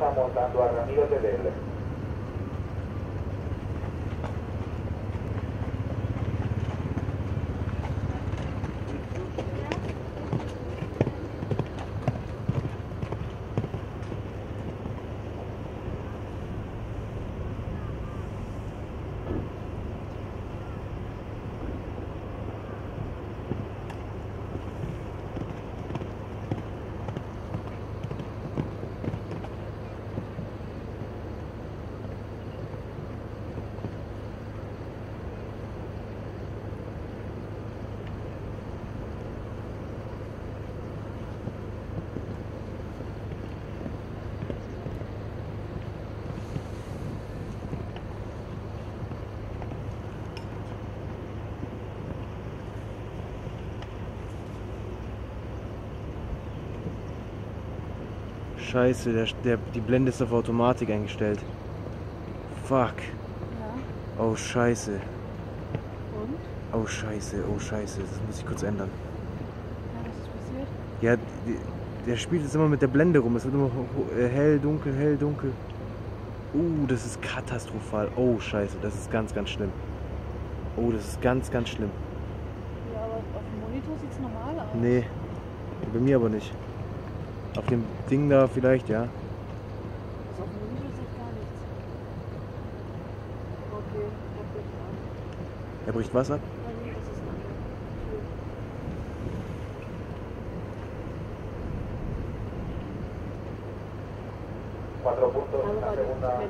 Está montando a Ramiro Tedel. Scheiße, der, der, die Blende ist auf Automatik eingestellt. Fuck. Ja. Oh Scheiße. Und? Oh Scheiße, oh Scheiße. Das muss ich kurz ändern. Ja, was ist passiert? Ja, der spielt jetzt immer mit der Blende rum. Es wird immer äh, hell, dunkel, hell, dunkel. Uh, das ist katastrophal. Oh Scheiße, das ist ganz, ganz schlimm. Oh, das ist ganz, ganz schlimm. Ja, aber auf dem Monitor sieht es normal aus. Nee, bei mir aber nicht. Auf dem Ding da vielleicht, ja. Auf dem Monitor sieht gar nichts. Okay. Er bricht was ab? Ein. Cuatro puntos la segunda.